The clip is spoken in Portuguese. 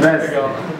Mestre.